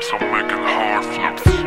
times I'm making hard flips.